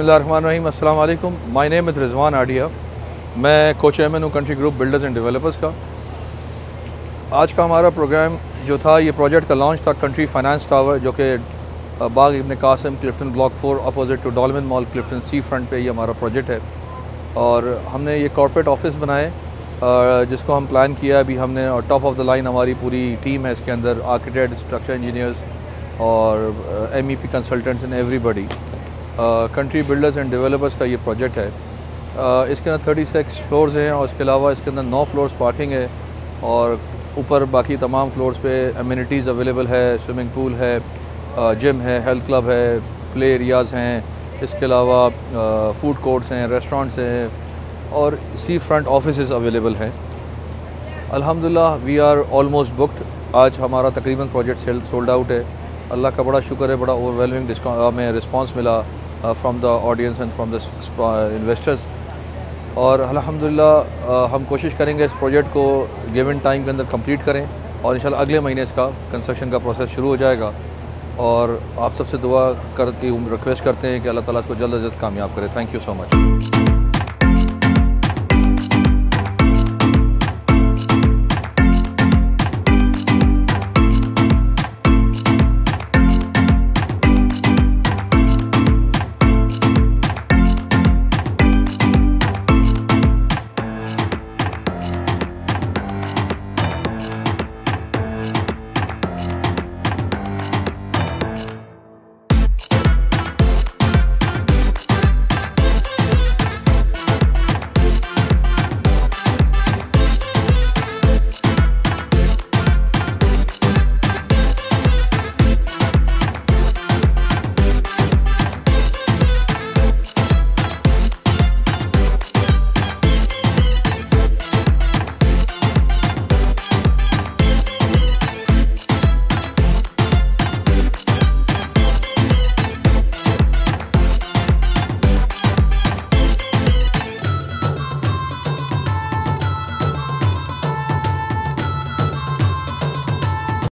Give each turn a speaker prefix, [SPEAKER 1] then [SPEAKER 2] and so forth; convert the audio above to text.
[SPEAKER 1] اللہ الرحمن الرحیم، السلام علیکم۔ مائی نیم از رضوان آڈیا میں کو چیئرمین ہوں country group builders and developers کا۔ آج کا ہمارا پروگرام جو تھا، یہ پروجیکٹ کا لانچ تھا کنٹری فائنانس ٹاور جو کہ Bagh Ibn Qasim Clifton block four opposite to Dolmen mall Clifton sea front پہ یہ ہمارا پروجیکٹ ہے۔ اور ہم نے یہ کارپوریٹ آفس بنائے جس کو ہم پلان کیا ابھی ہم نے، اور ٹاپ آف دا لائن ہماری پوری ٹیم ہے اس کے اندر آرکیٹیکٹ اسٹرکچر انجینئرس اور M E P consultants in everybody country builders and developers کا یہ پروجیکٹ ہے۔ اس کے اندر تھرٹی سکس فلورز ہیں اور اس کے علاوہ اس کے اندر نو فلورز پارکنگ ہے اور اوپر باقی تمام فلورز پہ امینٹیز اویلیبل ہے سوئمنگ پول ہے جم ہے ہیلتھ کلب ہے پلے ایریاز ہیں۔ اس کے علاوہ فوڈ کورٹس ہیں ریسٹورنٹس ہیں اور سی فرنٹ آفیسز اویلیبل ہیں۔ الحمدللہ وی آر آلموسٹ بکڈ آج ہمارا تقریباً پروجیکٹ سیل سولڈ آؤٹ ہے۔ اللہ کا بڑا شکر ہے، بڑا اوور ویلمنگ ہمیں رسپانس ملا۔ From the audience and from the investors اور الحمدللہ uh, ہم کوشش کریں گے اس پروجیکٹ کو گیون ٹائم کے اندر کمپلیٹ کریں اور انشاءاللہ اگلے مہینے اس کا کنسٹرکشن کا پروسیس شروع ہو جائے گا۔ اور آپ سب سے دعا کر کے ریکویسٹ کرتے ہیں کہ اللہ تعالیٰ اس کو جلد از جلد کامیاب کرے۔ Thank you so much